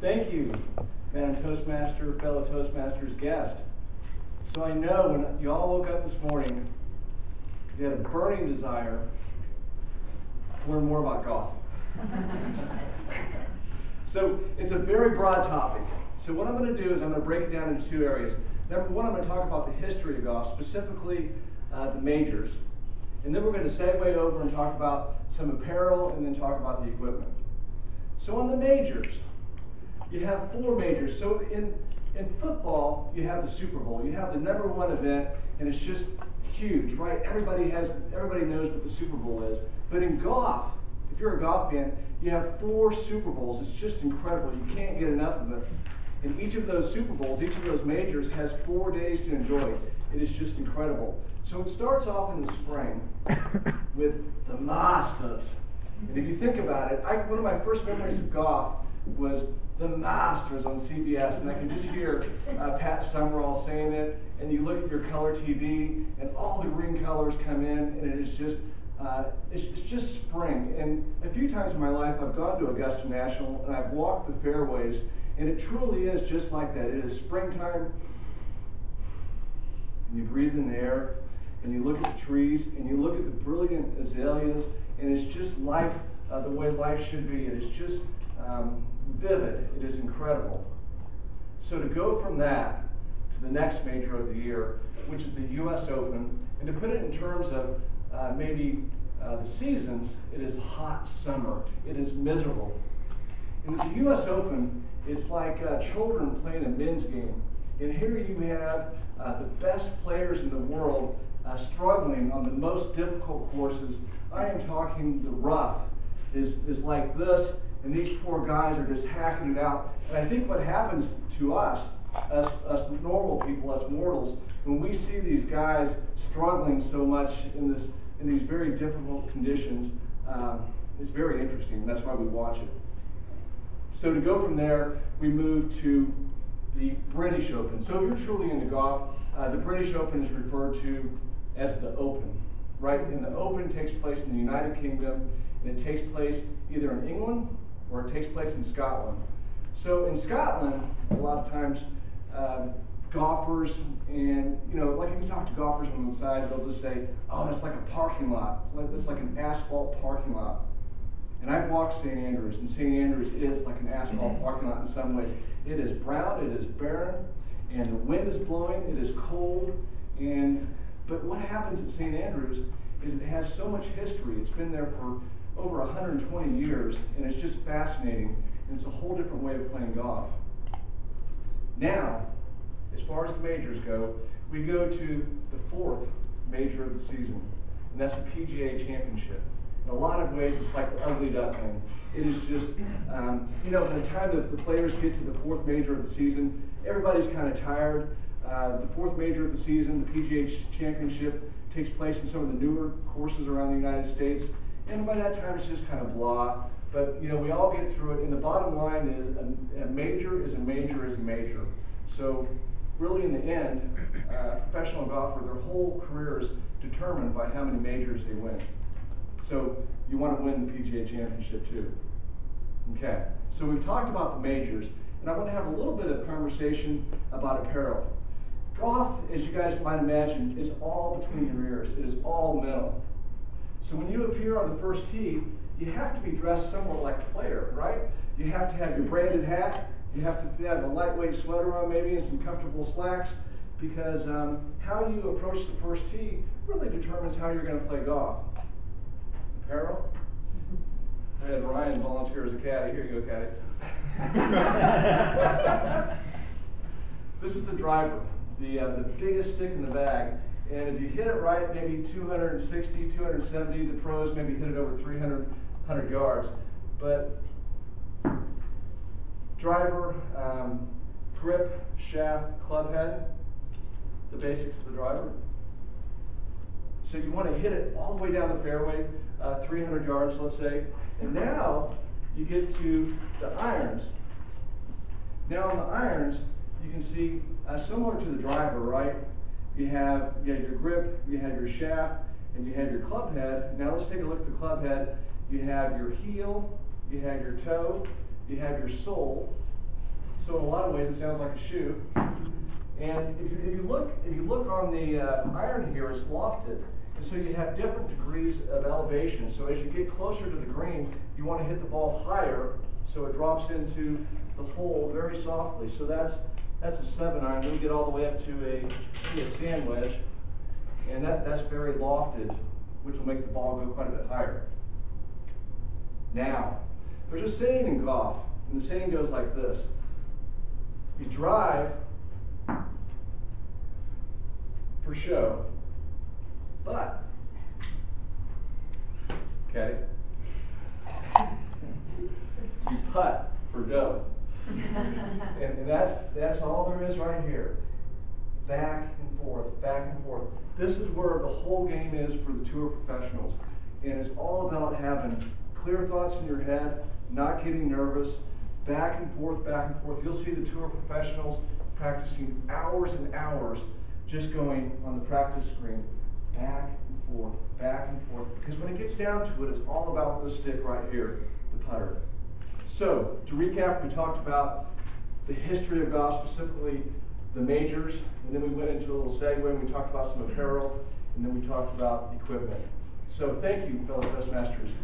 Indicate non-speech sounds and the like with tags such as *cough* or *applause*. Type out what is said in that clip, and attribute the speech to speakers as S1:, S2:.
S1: Thank you, Madam Toastmaster, fellow Toastmasters guest. So I know when you all woke up this morning, you had a burning desire to learn more about golf. *laughs* so it's a very broad topic. So what I'm going to do is I'm going to break it down into two areas. Number one, I'm going to talk about the history of golf, specifically uh, the majors. And then we're going to segue over and talk about some apparel and then talk about the equipment. So on the majors, you have four majors. So in, in football, you have the Super Bowl. You have the number one event, and it's just huge, right? Everybody has everybody knows what the Super Bowl is. But in golf, if you're a golf fan, you have four Super Bowls. It's just incredible. You can't get enough of it. And each of those Super Bowls, each of those majors has four days to enjoy. It is just incredible. So it starts off in the spring *laughs* with the Masters. And if you think about it, I, one of my first memories of golf was the Masters on CBS, and I can just hear uh, Pat Summerall saying it. And you look at your color TV, and all the green colors come in, and it is just uh, it's, it's, just spring. And a few times in my life, I've gone to Augusta National, and I've walked the fairways, and it truly is just like that. It is springtime. And you breathe in the air, and you look at the trees, and you look at the brilliant azaleas, and it's just life uh, the way life should be. It is just um, vivid. It is incredible. So to go from that to the next major of the year, which is the U.S. Open, and to put it in terms of uh, maybe uh, the seasons, it is hot summer. It is miserable. And the U.S. Open, it's like uh, children playing a men's game. And here you have uh, the best players in the world uh, struggling on the most difficult courses. I am talking the rough is, is like this, and these poor guys are just hacking it out. And I think what happens to us, us, us normal people, us mortals, when we see these guys struggling so much in this in these very difficult conditions, um, it's very interesting. That's why we watch it. So to go from there, we move to the British Open. So if you're truly into golf, uh, the British Open is referred to as the Open, right? And the Open takes place in the United Kingdom, and it takes place either in England or it takes place in Scotland. So in Scotland, a lot of times, uh, golfers and you know, like if you talk to golfers on the side, they'll just say, "Oh, that's like a parking lot. That's like an asphalt parking lot." And I've walked St. Andrews, and St. Andrews is like an asphalt parking lot in some ways. It is brown, it is barren, and the wind is blowing. It is cold, and but what happens at St. Andrews is it has so much history. It's been there for over 120 years, and it's just fascinating. And it's a whole different way of playing golf. Now, as far as the majors go, we go to the fourth major of the season, and that's the PGA Championship. In a lot of ways, it's like the ugly duckling. It is just, um, you know, by the time that the players get to the fourth major of the season, everybody's kind of tired. Uh, the fourth major of the season, the PGA Championship, takes place in some of the newer courses around the United States, and by that time, it's just kind of blah. But you know, we all get through it. And the bottom line is, a, a major is a major is a major. So really in the end, uh, a professional golfer, their whole career is determined by how many majors they win. So you want to win the PGA Championship too. Okay, so we've talked about the majors, and I want to have a little bit of conversation about apparel. Golf, as you guys might imagine, is all between your ears. It is all mental. So when you appear on the first tee, you have to be dressed somewhat like a player, right? You have to have your branded hat, you have to have a lightweight sweater on, maybe, and some comfortable slacks, because um, how you approach the first tee really determines how you're going to play golf. Apparel? *laughs* I had Ryan volunteer as a caddy. Here you go, caddy. *laughs* *laughs* this is the driver, the, uh, the biggest stick in the bag. And if you hit it right, maybe 260, 270, the pros maybe hit it over 300 100 yards. But driver, um, grip, shaft, club head, the basics of the driver. So you want to hit it all the way down the fairway, uh, 300 yards, let's say. And now you get to the irons. Now on the irons, you can see uh, similar to the driver, right? You have, you your grip, you have your shaft, and you have your club head. Now let's take a look at the club head. You have your heel, you have your toe, you have your sole, So in a lot of ways, it sounds like a shoe. And if you, if you look, if you look on the uh, iron here, it's lofted. And so you have different degrees of elevation. So as you get closer to the green, you want to hit the ball higher so it drops into the hole very softly. So that's that's a seven iron. Then we get all the way up to a, to a sand wedge. And that, that's very lofted, which will make the ball go quite a bit higher. Now, there's a saying in golf, and the saying goes like this. You drive for show, but, okay, *laughs* you putt for dough. *laughs* And that's, that's all there is right here. Back and forth, back and forth. This is where the whole game is for the tour professionals. And it's all about having clear thoughts in your head, not getting nervous, back and forth, back and forth. You'll see the tour professionals practicing hours and hours just going on the practice screen, back and forth, back and forth. Because when it gets down to it, it's all about this stick right here, the putter. So, to recap, we talked about the history of golf, specifically the majors, and then we went into a little segue and we talked about some apparel, and then we talked about equipment. So, thank you, fellow Toastmasters.